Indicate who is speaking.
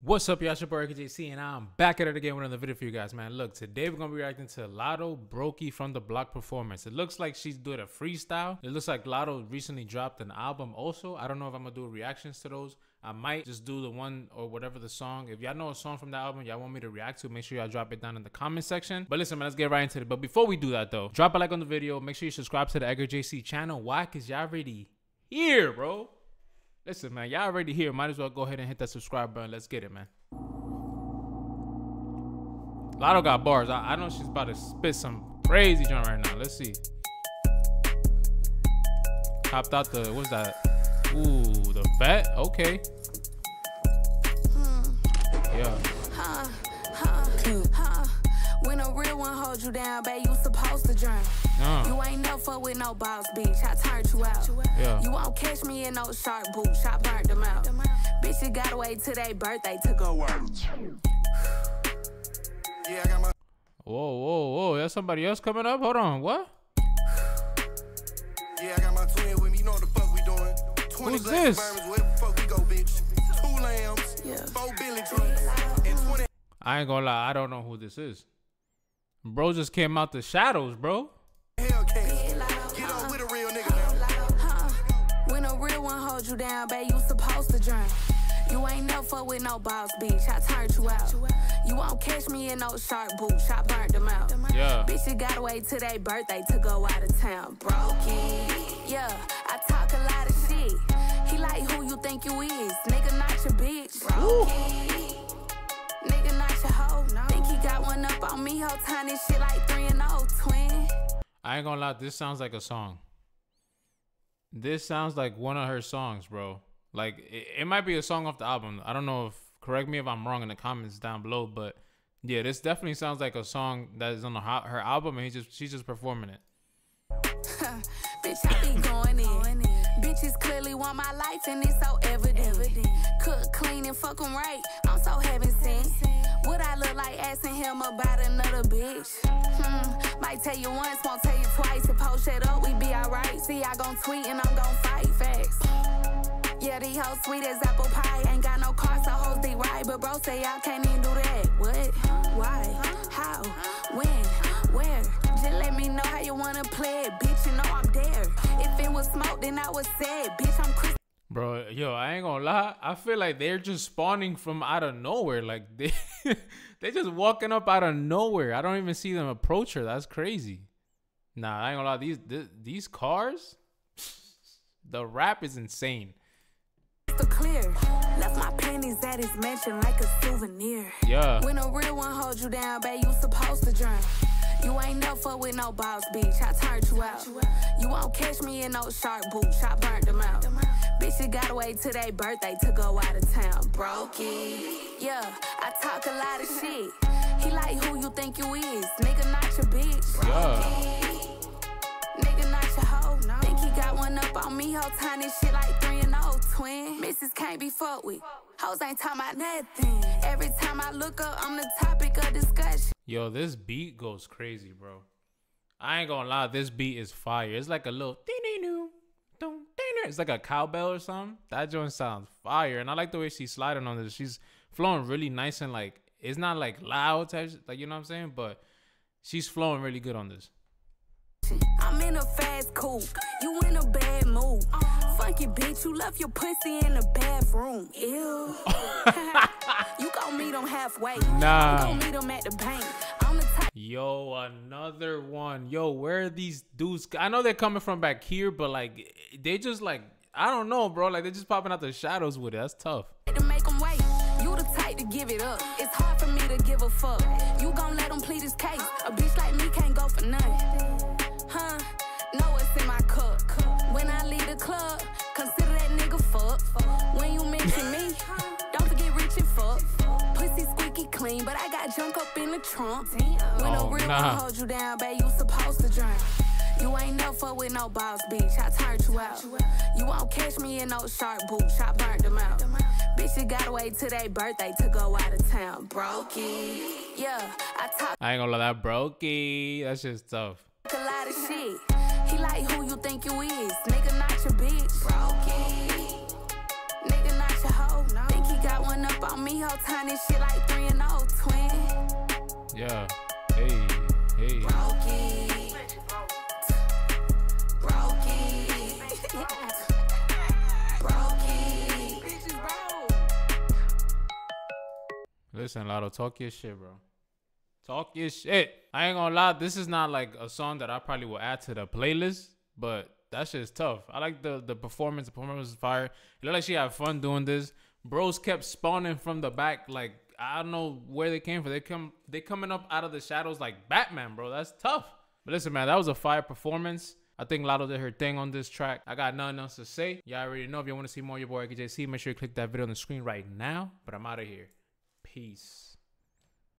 Speaker 1: What's up, y'all? It's your boy JC, and I'm back at it again with another video for you guys, man. Look, today we're gonna be reacting to Latto Brokey from the Block performance. It looks like she's doing a freestyle. It looks like Latto recently dropped an album also. I don't know if I'm gonna do reactions to those. I might just do the one or whatever the song. If y'all know a song from that album y'all want me to react to, make sure y'all drop it down in the comment section. But listen, man, let's get right into it. But before we do that though, drop a like on the video. Make sure you subscribe to the Edgar JC channel. Why? Cause y'all already here, bro. Listen, man, y'all already here. Might as well go ahead and hit that subscribe button. Let's get it, man. Latto got bars. I, I know she's about to spit some crazy joint right now. Let's see. Hopped out the what's that? Ooh, the vet. Okay.
Speaker 2: Hmm. Yeah. When a real one holds you down, babe, you supposed to drown.
Speaker 1: Uh,
Speaker 2: You ain't no fuck with no boss, bitch. I turned you out.
Speaker 1: Yeah.
Speaker 2: You won't catch me in no shark boots. I burnt them out. Bitch, you gotta wait till they birthday to go out.
Speaker 3: Yeah, I got my
Speaker 1: whoa, whoa, whoa. There's somebody else coming up. Hold on. What?
Speaker 3: yeah, I got my twin with me. You know what the fuck we doing? Twenty
Speaker 1: Who's
Speaker 3: black
Speaker 1: this?
Speaker 3: Suburbans, wherever the fuck we go, bitch. Two lambs,
Speaker 2: Yeah.
Speaker 3: four Billy trucks, and twenty
Speaker 1: I ain't gonna lie. I don't know who this is. Bro just came out the shadows, bro.
Speaker 3: Hellcats. Get on with a real nigga now.
Speaker 2: Huh. When a real one holds you down, babe, you supposed to drown. You ain't no fuck with no boss, bitch. I turned you out. You won't catch me in no shark boots. I burnt them out.
Speaker 1: Yeah.
Speaker 2: Bitch, you gotta wait till they birthday to go out of town. Brokey. Yeah, I talk a lot of shit. He like who you think you is. Nigga, not your bitch. Brokey. Me, whole time shit like 3 and 0, twin.
Speaker 1: I ain't gonna lie. This sounds like a song. This sounds like one of her songs, bro. Like it, it might be a song off the album. I don't know if correct me if I'm wrong in the comments down below, but yeah, this definitely sounds like a song that is on the, her album, and he just she's just performing it.
Speaker 2: Bitch, I be going in. Bitches clearly want my life, and it's so evident. Cook, clean, and fuck right. I'm so heaven sent. Look like asking him about another bitch? Hmm, might tell you once, won't tell you twice. If post shit up, we be alright. See, I gon' tweet and I'm gon' fight facts. Yeah, these hoes sweet as apple pie. Ain't got no car, so hoes they ride. But bro say I can't even do that. What? Why? How? When? Where? Just let me know how you wanna play it, bitch. You know I'm there. If it was smoke, then I was said, bitch. I'm Chris.
Speaker 1: Bro, yo, I ain't gonna lie. I feel like they're just spawning from out of nowhere. Like they, they just walking up out of nowhere. I don't even see them approach her. That's crazy. Nah, I ain't gonna lie. These th- these cars, the rap is insane.
Speaker 2: Left my panties at his mansion like a souvenir.
Speaker 1: Yeah,
Speaker 2: When a real one holds you down, babe, you supposed to drown. You ain't no fuck with no boss, bitch. I turned you out. You won't catch me in no shark boots. I burnt them out. Bitch, you gotta wait till they birthday to go out of town. Brokey. Yeah, I talk a lot of shit. He like who you think you is. Nigga, not your bitch.
Speaker 1: yeah.
Speaker 2: Nigga, not your hoe. Think he got one up on me, whole time this shit like 3 and 0, twin. Missus can't be fucked with. Hoes ain't talking about nothing. Every time I look up, I'm the topic of discussion.
Speaker 1: Yo, this beat goes crazy, bro. I ain't gonna lie, this beat is fire. It's like a little ding ding doo, dum, ding, ding. It's like a cowbell or something. That joint sounds fire, and I like the way she's sliding on this. She's flowing really nice and like it's not like loud type, like you know what I'm saying, but she's flowing really good on this.
Speaker 2: I'm in a fast coupe. You in a bad mood. Funky bitch, you left your pussy in the bathroom. Ew. you gon' meet him halfway.
Speaker 1: Nah.
Speaker 2: I'm gon' meet him at the bank. I'm the type.
Speaker 1: Yo, another one. Yo, where are these dudes? I know they're coming from back here, but like they just like I don't know, bro. Like they're just popping out the shadows with it. That's tough.
Speaker 2: The type to give it up. It's hard for me to give a fuck. You gon' let him plead his case. A bitch like me can't go for nothing. Huh? Know what's in my cup. When I leave the club, consider that nigga fuck. When you mention me, don't forget rich and fuck. Pussy squeaky clean, but I got junk up in the trunk. When
Speaker 1: Oh,
Speaker 2: a real
Speaker 1: nah.
Speaker 2: one hold you down, babe, you supposed to drown. You ain't no fuck with no boss, bitch. I turned you out. You won't catch me in no shark boots. I burnt them out. Gotta wait till they birthday to go out of town. Brokey. Yeah, I talk
Speaker 1: I ain't gonna lie, that brokey. That's just tough.
Speaker 2: a lot of shit. He like who you think you is. Nigga, not your bitch. Brokey. Nigga, not your hoe. Think he got one up on me, whole tiny shit like three and oh twin.
Speaker 1: Yeah. Listen, Latto, talk your shit, bro. Talk your shit. I ain't gonna lie, this is not like a song that I probably will add to the playlist, but that shit is tough. I like the the performance. The performance is fire. It looked like she had fun doing this. Bros kept spawning from the back, like I don't know where they came from. They come they coming up out of the shadows like Batman, bro. That's tough. But listen, man, that was a fire performance. I think Latto did her thing on this track. I got nothing else to say. Y'all already know if you want to see more of your boy AKJC, make sure you click that video on the screen right now. But I'm out of here. Peace.